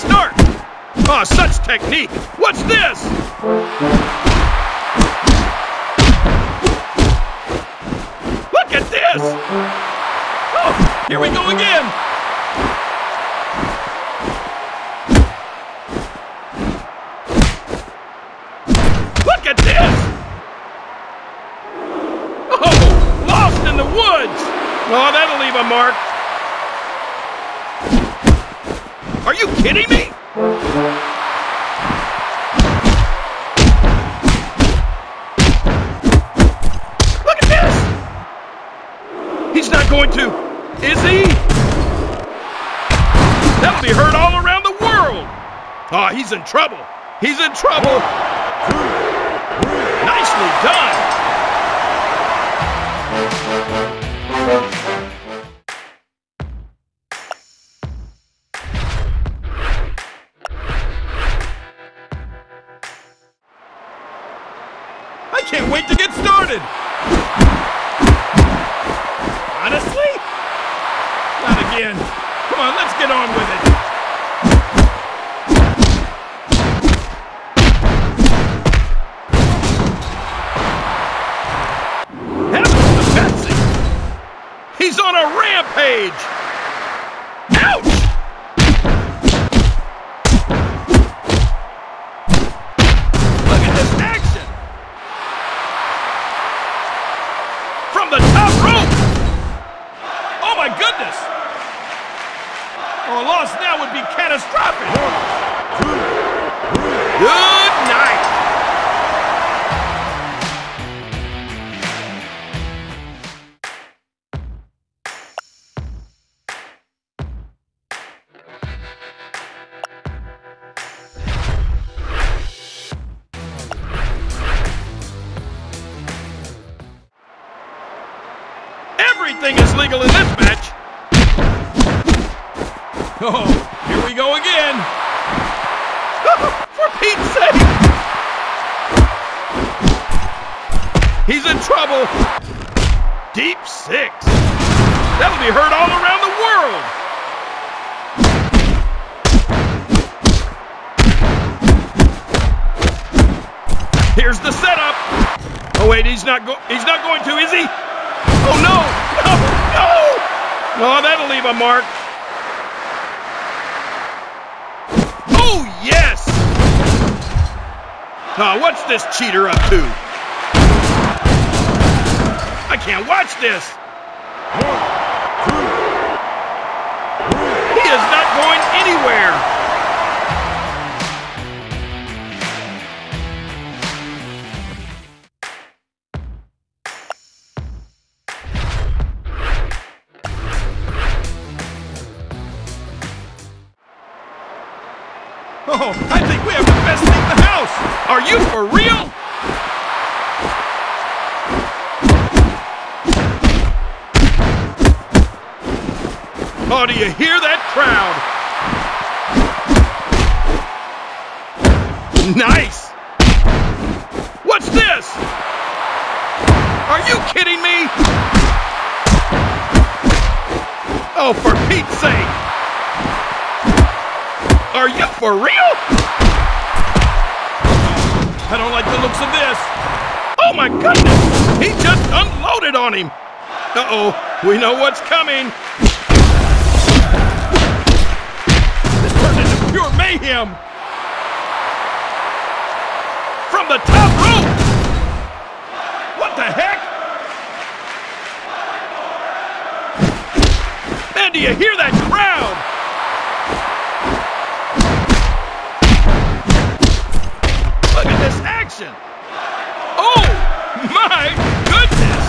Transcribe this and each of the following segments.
start. Oh, such technique. What's this? Look at this. Oh, here we go again. Kidding me? Look at this! He's not going to, is he? That'll be heard all around the world. Oh, he's in trouble. He's in trouble. Rampage! Ouch! Look at this action! From the top rope! Oh my goodness! A loss now would be catastrophic! Good night! Everything is legal in this match. Oh, here we go again. For Pete's sake. He's in trouble. Deep six. That'll be heard all around the world. Here's the setup. Oh wait, he's not go he's not going to, is he? Oh no! No! No! Oh, that'll leave a mark. Oh yes! Oh, what's this cheater up to? I can't watch this. Oh, I think we have the best thing in the house! Are you for real? Oh, do you hear that crowd? Nice! What's this? Are you kidding me? Oh, for Pete's sake! Are you for real? I don't like the looks of this. Oh my goodness! He just unloaded on him. Uh-oh, we know what's coming. This turned into pure mayhem. From the top rope. What the heck? Man, do you hear that crowd? This! Oh, my goodness!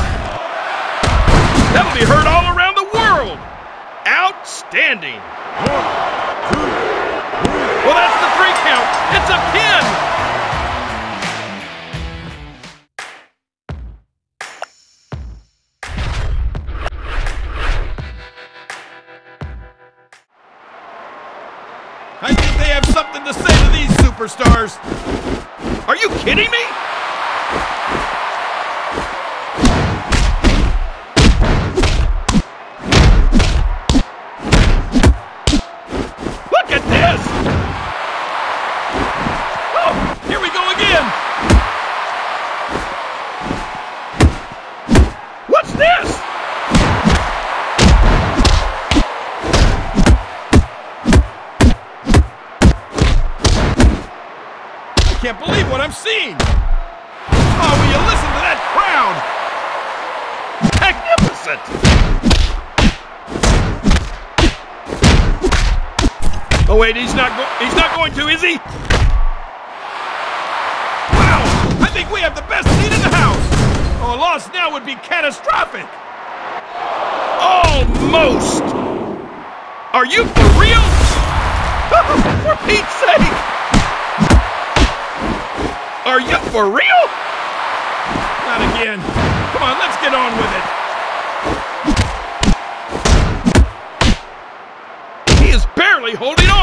That'll be heard all around the world! Outstanding! Well, that's the three count. It's a pin! I think they have something to say to these superstars. Kidding me? I've seen. Oh, will you listen to that crowd? Magnificent. Oh wait, he's not he's not going to, is he? Wow, I think we have the best seat in the house. Oh, a loss now would be catastrophic. Almost. Are you for real? for Pete's sake! Are you for real? Not again. Come on, let's get on with it. He is barely holding on.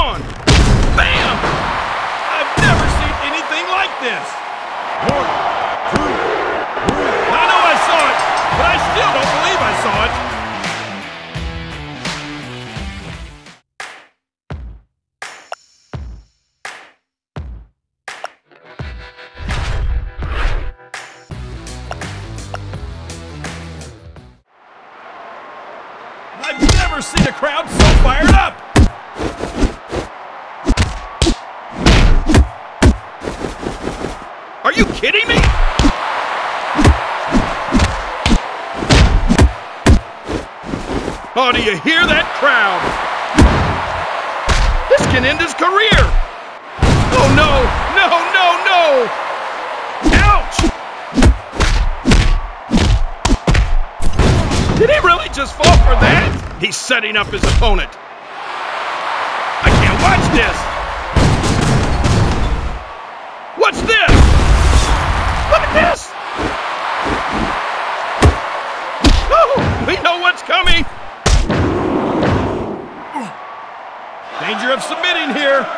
Never seen a crowd so fired up! Are you kidding me? Oh, do you hear that crowd? This can end his career! Setting up his opponent. I can't watch this. What's this? Look at this. Oh, we know what's coming. Danger of submitting here.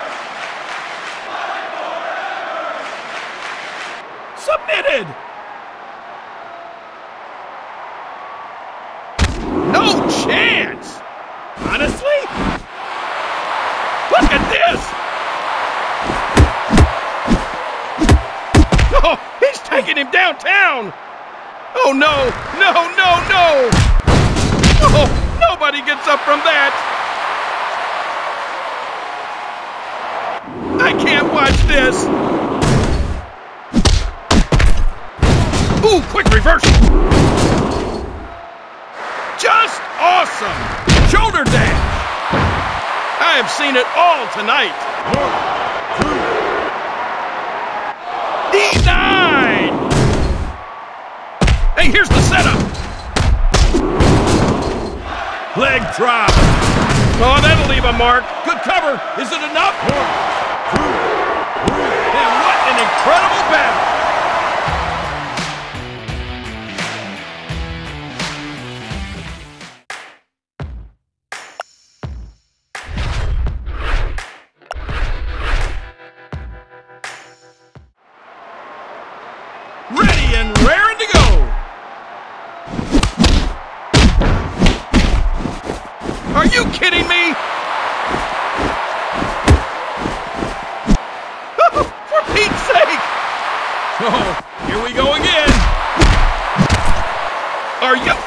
Submitted. chance! Honestly? Look at this! Oh, he's taking him downtown! Oh no, no, no, no! Oh, nobody gets up from that! I can't watch this! Ooh, quick reversal! Just awesome! Shoulder dash! I have seen it all tonight. D9! Hey, here's the setup. Leg drop. Oh, that'll leave a mark. Good cover. Is it enough? One, two, three. And what an incredible battle.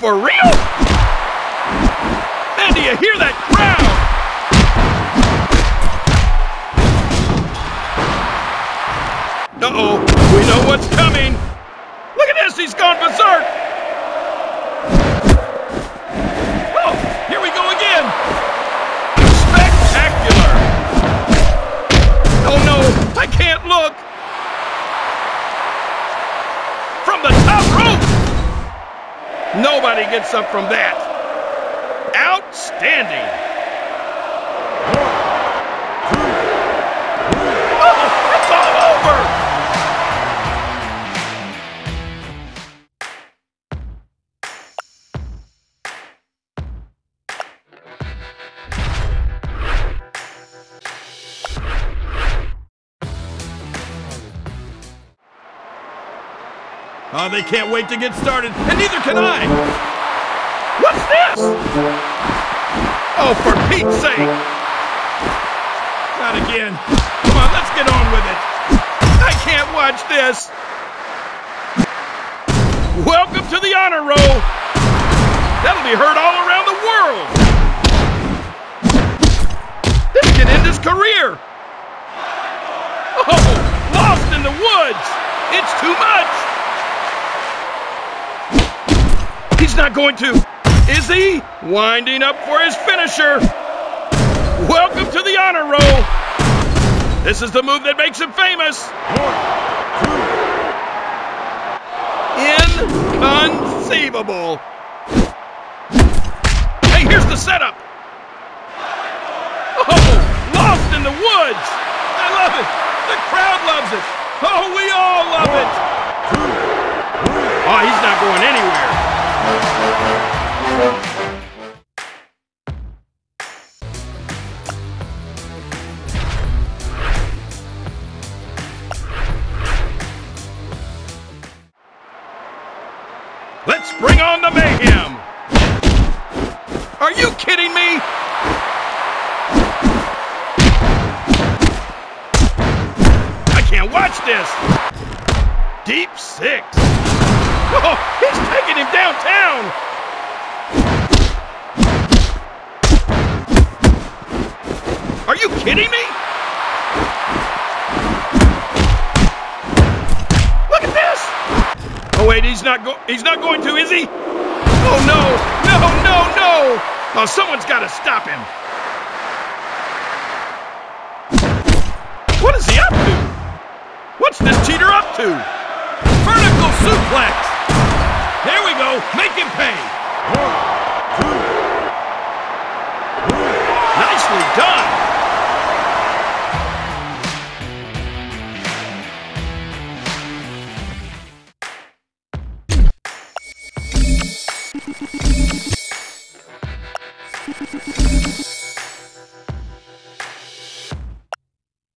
for real? Man, do you hear that crowd? Uh-oh, we know what's coming. Look at this, he's gone berserk. Gets up from that. Outstanding. Over. Oh, they can't wait to get started, and neither can I! What's? Oh, for Pete's sake! Not again. Come on, let's get on with it. I can't watch this. Welcome to the honor roll. That'll be heard all around the world. This can end his career. Oh, lost in the woods. It's too much. He's not going to. Is he? Winding up for his finisher. Welcome to the honor roll. This is the move that makes him famous. Inconceivable. Hey, here's the setup. Oh, lost in the woods. I love it. The crowd loves it. Oh, we all love it. Oh, he's not going anywhere. Let's bring on the mayhem. Are you kidding me? I can't watch this. Deep six. Oh, he's taking him downtown. Are you kidding me? Look at this. Oh wait, he's not go he's not going to, is he? Oh no, no, no, no! Oh, someone's got to stop him. What is he up to? What's this cheater up to? Vertical suplex. There we go. Make him pay. Nicely